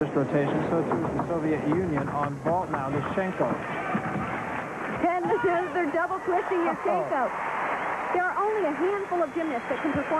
This rotation, so too is the Soviet Union on vault now. Lysenko. And they're double twisting Yurchenko. There are only a handful of gymnasts that can perform